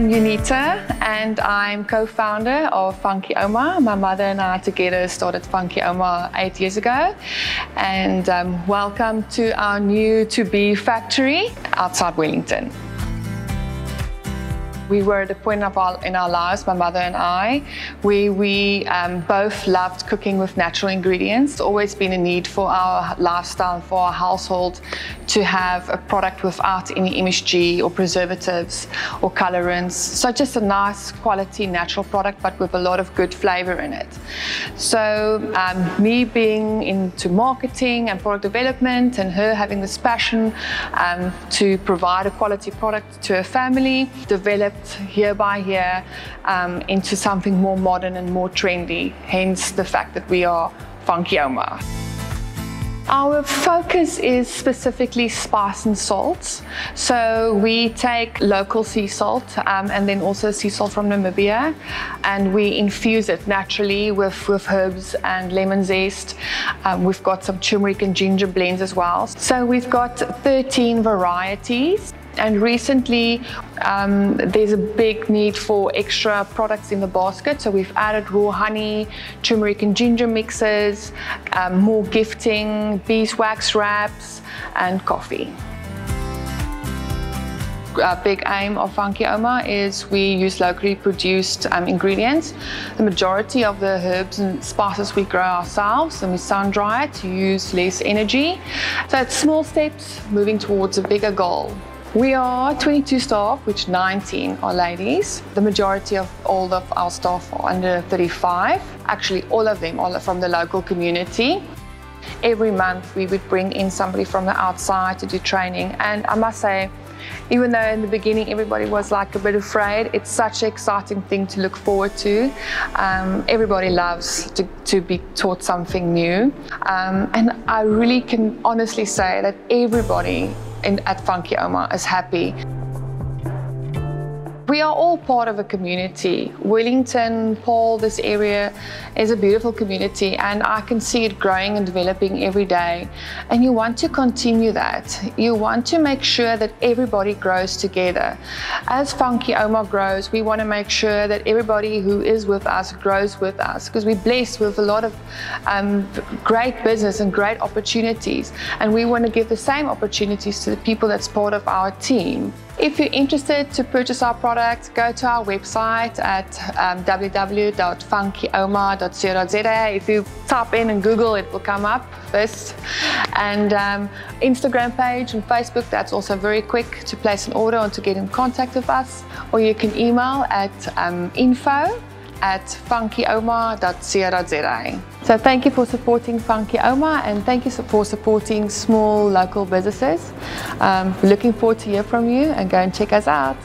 I'm Johannita and I'm co-founder of Funky Ouma. My mother and I together started Funky Ouma eight years ago. And um, welcome to our new to-be factory outside Wellington. We were at a point of our, in our lives, my mother and I, where we um, both loved cooking with natural ingredients. Always been a need for our lifestyle, for our household, to have a product without any MSG or preservatives or colorants. So just a nice quality natural product, but with a lot of good flavor in it. So um, me being into marketing and product development and her having this passion um, to provide a quality product to her family, developed year by year um, into something more modern and more trendy, hence the fact that we are Funky Ouma. Our focus is specifically spice and salts. So we take local sea salt um, and then also sea salt from Namibia and we infuse it naturally with, with herbs and lemon zest. Um, we've got some turmeric and ginger blends as well. So we've got 13 varieties and recently, um, there's a big need for extra products in the basket. So we've added raw honey, turmeric and ginger mixes, um, more gifting, beeswax wraps, and coffee. A big aim of Funky Ouma is we use locally produced um, ingredients. The majority of the herbs and spices we grow ourselves and we sun dry to use less energy. So it's small steps moving towards a bigger goal. We are 22 staff, which 19 are ladies. The majority of all of our staff are under 35. Actually, all of them are from the local community. Every month we would bring in somebody from the outside to do training. And I must say, even though in the beginning everybody was like a bit afraid, it's such an exciting thing to look forward to. Um, everybody loves to, to, be taught something new. Um, and I really can honestly say that everybody in, at Funky Ouma is happy. We are all part of a community. Wellington, Paarl, this area is a beautiful community and I can see it growing and developing every day. And you want to continue that. You want to make sure that everybody grows together. As Funky Ouma grows, we want to make sure that everybody who is with us grows with us because we're blessed with a lot of um, great business and great opportunities. And we want to give the same opportunities to the people that's part of our team. If you're interested to purchase our product, go to our website at um, www.funkyouma.co.za. If you type in and Google, it will come up first. And um, Instagram page and Facebook, that's also very quick to place an order and to get in contact with us. Or you can email at um, info at funkyouma.co.za. So thank you for supporting Funky Ouma and thank you for supporting small local businesses. Um, looking forward to hear from you and go and check us out.